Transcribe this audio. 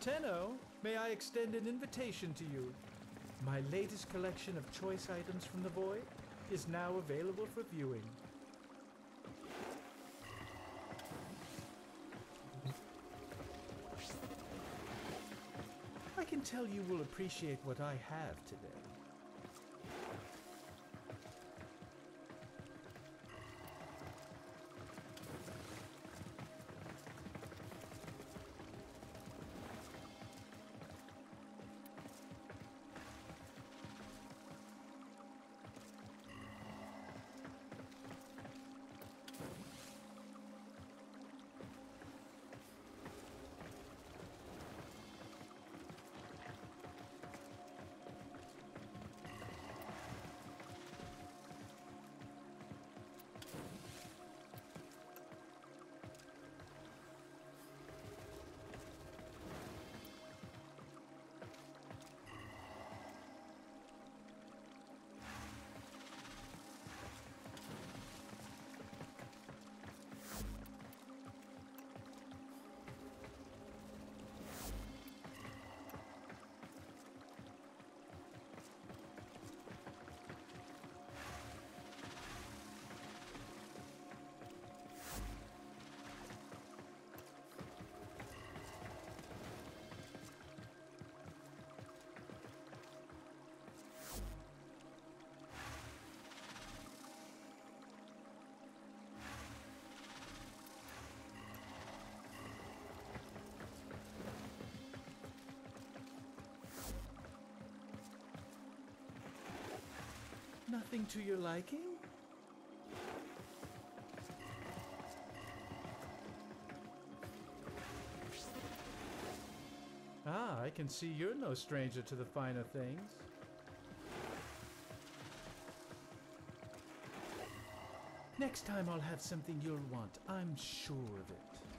Tenno, may I extend an invitation to you? My latest collection of choice items from the void is now available for viewing. I can tell you will appreciate what I have today. Nothing to your liking? Ah, I can see you're no stranger to the finer things. Next time I'll have something you'll want, I'm sure of it.